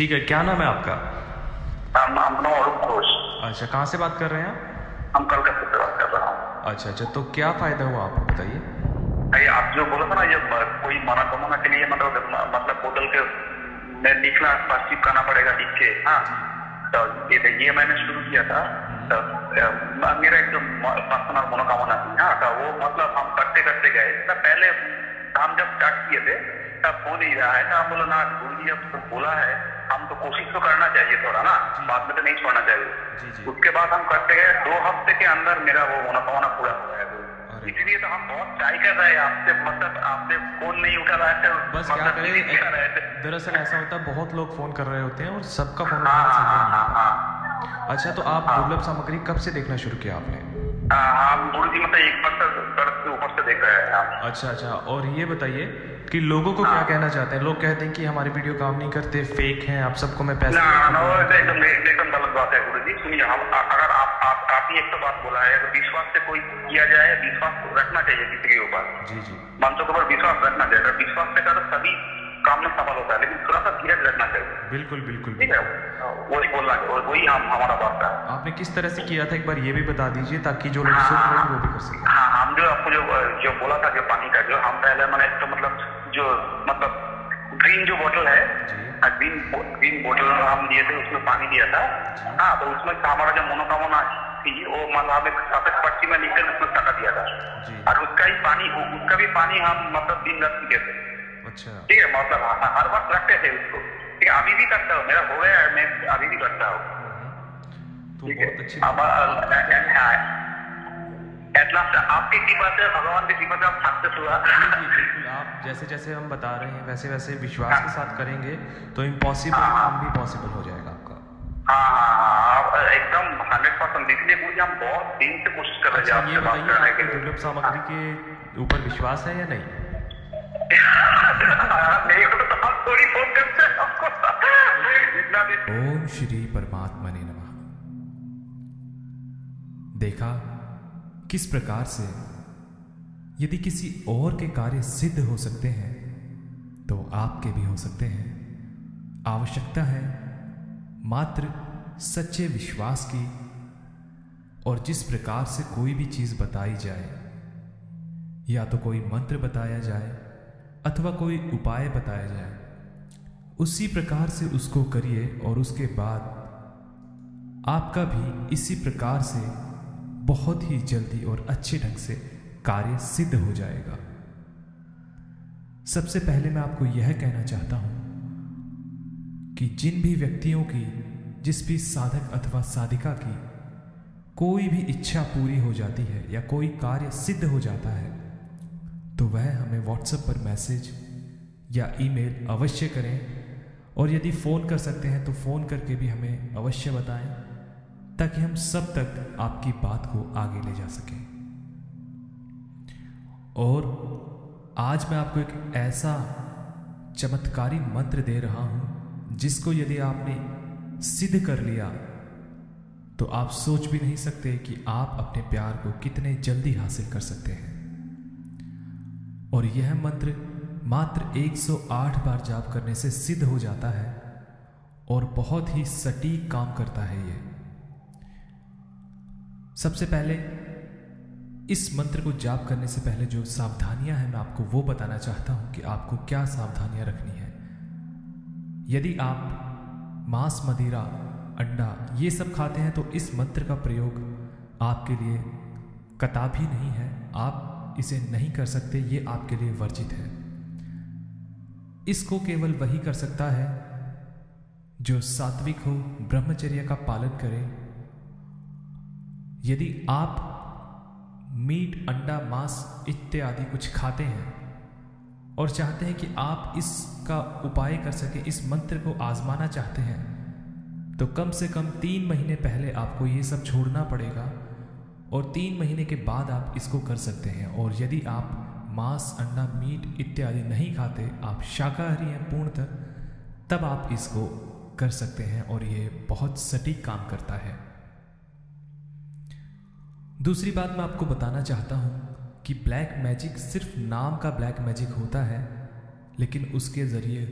ठीक है क्या नाम है आपका? अरूप घोष। अच्छा कहाँ से बात कर रहे हैं आप? हम कलकत्ते से बात कर रहा हूँ। अच्छा अच्छा तो क्या फ़ायदा हुआ आपको बताइए। भाई आप जो बोला था ना ये कोई मना कमाना के लिए मतलब मतलब बोतल के में लिखना पासिप करना पड़ेगा लिख के। हाँ तो ये ये मैंने शुरू किया था। तो मेरा एक जो पर्सनल मनोकामना थी हाँ तो वो मतलब हम करते करते गए। तो पहले हम जब स्टार्ट किए थे तब हो नहीं रहा है। तो हम बोला ना जी अब तो बोला है। हम तो कोशिश तो करना चाहिए थोड़ा ना बाद में तो नहीं छोड़ना चाहिए। जी। उसके बाद हम करते गए दो हफ़्ते के अंदर मेरा वो मनोकामना पूरा हो गया। इसलिए तो हम बहुत ट्राई कर रहे हैं आपसे मतलब आपने फ़ोन नहीं उठा रहा है बस क्या मतलब थे। करें दरअसल ऐसा होता है बहुत लोग फ़ोन कर रहे होते हैं और सबका फ़ोन उठाना हाँ संभव नहीं हाँ हाँ अच्छा तो आप दुर्लभ सामग्री कब से देखना शुरू किया आपने? हाँ, हम गुरु जी मतलब एक ऊपर से देख रहे हैं अच्छा अच्छा और ये बताइए कि लोगों को क्या कहना चाहते हैं? लोग कहते हैं कि हमारी वीडियो काम नहीं करते फेक हैं आप सबको मैं पैसे ना ना वो तो एकदम एकदम गलत बात है गुरु जी सुनिए हम अगर आप आप आप ही एक तो बात बोला है अगर विश्वास से कोई किया जाए विश्वास रखना चाहिए किसी के ऊपर। जी जी। मंचों के ऊपर विश्वास रखना चाहिए अगर विश्वास से करो तभी काम में सफल होता है लेकिन थोड़ा सा धीरज रखना चाहिए। बिल्कुल बिल्कुल ठीक है? वही बोलना और वही हम हमारा बात है। आपने किस तरह से किया था? एक बार ये भी बता दीजिए ताकि जो लोग सुन रहे हैं वो भी कर सकें। हाँ हम जो आपको जो जो बोला था जो पानी का जो हम पहले मैंने तो मतलब जो मतलब ग्रीन जो बोतल है ग्रीन ग्रीन बोतल हम लिए थे उसमें पानी दिया था। हाँ तो उसमें हमारा जो मनोकामना थी वो मतलब हमें सफ़ेद पर्ची में लिखकर उसमें टका दिया था। और उसका ही पानी उसका भी पानी हम मतलब दिन रात पीते थे। अच्छा। ठीक है मतलब हर वक्त रखते थे उसको। ठीक है अभी भी करता हूँ मेरा हो गया है मैं अभी भी करता हूँ। तो ठीक बहुत अच्छी अब आपकी कृपा से भगवान की कृपा से आप सक्सेस हुआ जी, जी, बिल्कुल आप जैसे जैसे हम बता रहे हैं वैसे वैसे विश्वास के साथ करेंगे तो इम्पॉसिबल काम भी पॉसिबल हो जाएगा आपका। हाँ हाँ हाँ एकदम हंड्रेड परसेंट इसलिए मुझे हम बहुत दिन से कोशिश कर रहे थे आपसे बात करने के लिए। दुर्लभ सामग्री के ऊपर विश्वास है या नहीं? ओम श्री परमात्मा ने नमः। देखा, किस प्रकार से यदि किसी और के कार्य सिद्ध हो सकते हैं तो आपके भी हो सकते हैं। आवश्यकता है मात्र सच्चे विश्वास की, और जिस प्रकार से कोई भी चीज़ बताई जाए, या तो कोई मंत्र बताया जाए अथवा कोई उपाय बताया जाए। उसी प्रकार से उसको करिए और उसके बाद आपका भी इसी प्रकार से बहुत ही जल्दी और अच्छे ढंग से कार्य सिद्ध हो जाएगा। सबसे पहले मैं आपको यह कहना चाहता हूँ कि जिन भी व्यक्तियों की, जिस भी साधक अथवा साधिका की कोई भी इच्छा पूरी हो जाती है या कोई कार्य सिद्ध हो जाता है तो वह हमें व्हाट्सएप पर मैसेज या ईमेल अवश्य करें। और यदि फ़ोन कर सकते हैं तो फ़ोन करके भी हमें अवश्य बताएँ, ताकि हम सब तक आपकी बात को आगे ले जा सकें। और आज मैं आपको एक ऐसा चमत्कारी मंत्र दे रहा हूँ, जिसको यदि आपने सिद्ध कर लिया तो आप सोच भी नहीं सकते कि आप अपने प्यार को कितने जल्दी हासिल कर सकते हैं। और यह मंत्र मात्र 108 बार जाप करने से सिद्ध हो जाता है और बहुत ही सटीक काम करता है यह सबसे पहले इस मंत्र को जाप करने से पहले जो सावधानियाँ हैं, मैं आपको वो बताना चाहता हूँ कि आपको क्या सावधानियाँ रखनी है। यदि आप मांस, मदिरा, अंडा ये सब खाते हैं तो इस मंत्र का प्रयोग आपके लिए कताबी नहीं है। आप इसे नहीं कर सकते, ये आपके लिए वर्जित है। इसको केवल वही कर सकता है जो सात्विक हो, ब्रह्मचर्य का पालन करे। यदि आप मीट, अंडा, मांस इत्यादि कुछ खाते हैं और चाहते हैं कि आप इसका उपाय कर सकें, इस मंत्र को आजमाना चाहते हैं तो कम से कम तीन महीने पहले आपको ये सब छोड़ना पड़ेगा। और तीन महीने के बाद आप इसको कर सकते हैं। और यदि आप मांस, अंडा, मीट इत्यादि नहीं खाते, आप शाकाहारी हैं पूर्णतः, तब आप इसको कर सकते हैं और ये बहुत सटीक काम करता है। दूसरी बात मैं आपको बताना चाहता हूँ कि ब्लैक मैजिक सिर्फ़ नाम का ब्लैक मैजिक होता है, लेकिन उसके ज़रिए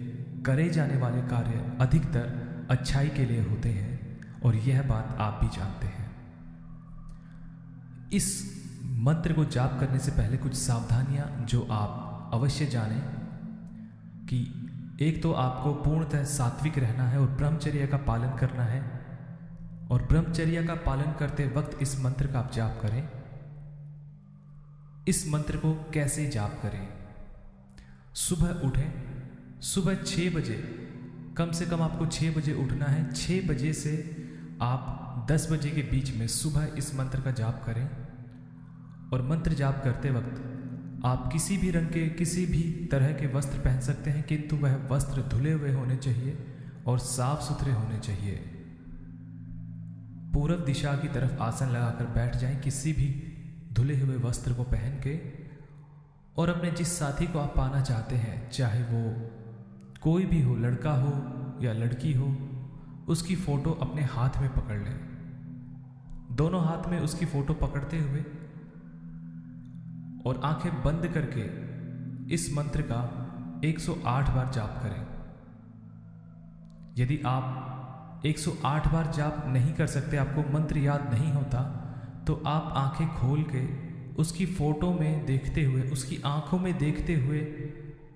करे जाने वाले कार्य अधिकतर अच्छाई के लिए होते हैं, और यह बात आप भी जानते हैं। इस मंत्र को जाप करने से पहले कुछ सावधानियाँ जो आप अवश्य जानें कि एक तो आपको पूर्णतः सात्विक रहना है और ब्रह्मचर्य का पालन करना है। और ब्रह्मचर्य का पालन करते वक्त इस मंत्र का आप जाप करें। इस मंत्र को कैसे जाप करें? सुबह उठें। सुबह छः बजे, कम से कम आपको छः बजे उठना है। छः बजे से आप दस बजे के बीच में सुबह इस मंत्र का जाप करें और मंत्र जाप करते वक्त आप किसी भी रंग के, किसी भी तरह के वस्त्र पहन सकते हैं, किंतु वह वस्त्र धुले हुए होने चाहिए और साफ़ सुथरे होने चाहिए। पूरब दिशा की तरफ़ आसन लगाकर बैठ जाएँ, किसी भी धुले हुए वस्त्र को पहन के और अपने जिस साथी को आप पाना चाहते हैं, चाहे वो कोई भी हो, लड़का हो या लड़की हो उसकी फ़ोटो अपने हाथ में पकड़ लें। दोनों हाथ में उसकी फ़ोटो पकड़ते हुए और आँखें बंद करके इस मंत्र का 108 बार जाप करें। यदि आप 108 बार जाप नहीं कर सकते, आपको मंत्र याद नहीं होता तो आप आँखें खोल के उसकी फ़ोटो में देखते हुए, उसकी आँखों में देखते हुए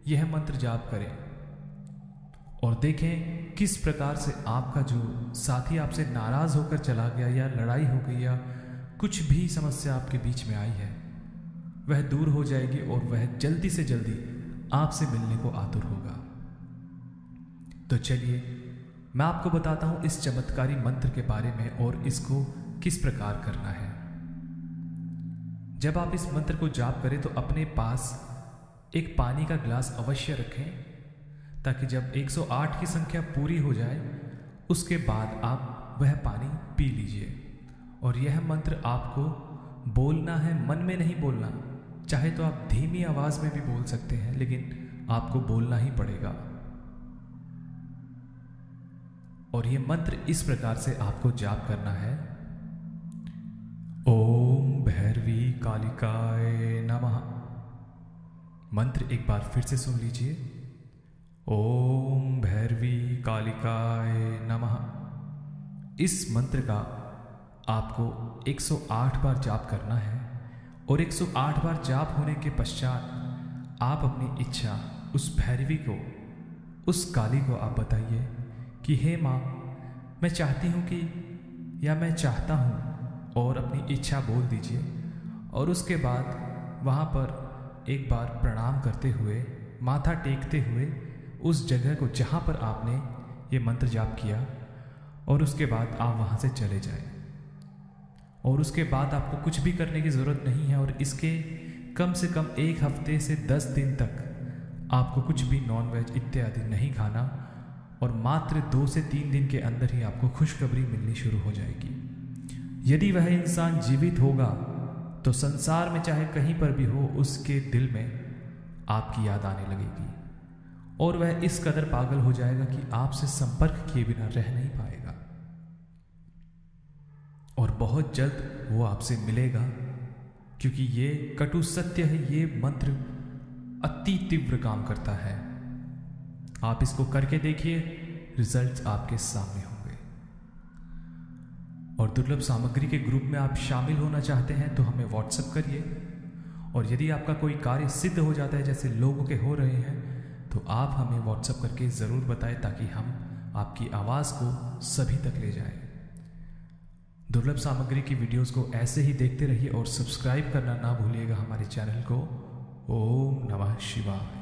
यह मंत्र जाप करें। और देखें किस प्रकार से आपका जो साथी आपसे नाराज़ होकर चला गया या लड़ाई हो गई या कुछ भी समस्या आपके बीच में आई है, वह दूर हो जाएगी और वह जल्दी से जल्दी आपसे मिलने को आतुर होगा। तो चलिए, मैं आपको बताता हूँ इस चमत्कारी मंत्र के बारे में और इसको किस प्रकार करना है। जब आप इस मंत्र को जाप करें तो अपने पास एक पानी का गिलास अवश्य रखें। ताकि जब 108 की संख्या पूरी हो जाए, उसके बाद आप वह पानी पी लीजिए। और यह मंत्र आपको बोलना है, मन में नहीं बोलना। चाहे तो आप धीमी आवाज़ में भी बोल सकते हैं, लेकिन आपको बोलना ही पड़ेगा। और यह मंत्र इस प्रकार से आपको जाप करना है। ओम भैरवी कालिकाय नमः। मंत्र एक बार फिर से सुन लीजिए। ओम भैरवी कालिकाय नमः। इस मंत्र का आपको 108 बार जाप करना है और 108 बार जाप होने के पश्चात आप अपनी इच्छा उस भैरवी को, उस काली को आप बताइए कि, हे माँ, मैं चाहती हूँ कि, या मैं चाहता हूँ और अपनी इच्छा बोल दीजिए। और उसके बाद वहाँ पर एक बार प्रणाम करते हुए, माथा टेकते हुए उस जगह को जहाँ पर आपने ये मंत्र जाप किया और उसके बाद आप वहाँ से चले जाएँ। और उसके बाद आपको कुछ भी करने की ज़रूरत नहीं है और इसके कम से कम एक हफ़्ते से दस दिन तक आपको कुछ भी नॉन वेज इत्यादि नहीं खाना और मात्र दो से तीन दिन के अंदर ही आपको खुशखबरी मिलनी शुरू हो जाएगी। यदि वह इंसान जीवित होगा तो संसार में चाहे कहीं पर भी हो, उसके दिल में आपकी याद आने लगेगी। और वह इस कदर पागल हो जाएगा कि आपसे संपर्क किए बिना रह नहीं पाएगा। और बहुत जल्द वो आपसे मिलेगा, क्योंकि ये कटु सत्य है, ये मंत्र अति तीव्र काम करता है। आप इसको करके देखिए, रिजल्ट्स आपके सामने होंगे। और दुर्लभ सामग्री के ग्रुप में आप शामिल होना चाहते हैं तो हमें व्हाट्सएप करिए। और यदि आपका कोई कार्य सिद्ध हो जाता है, जैसे लोगों के हो रहे हैं तो आप हमें व्हाट्सएप करके ज़रूर बताएँ ताकि हम आपकी आवाज़ को सभी तक ले जाएँ। दुर्लभ सामग्री की वीडियोस को ऐसे ही देखते रहिए और सब्सक्राइब करना ना भूलिएगा हमारे चैनल को। ओम नमः शिवाय।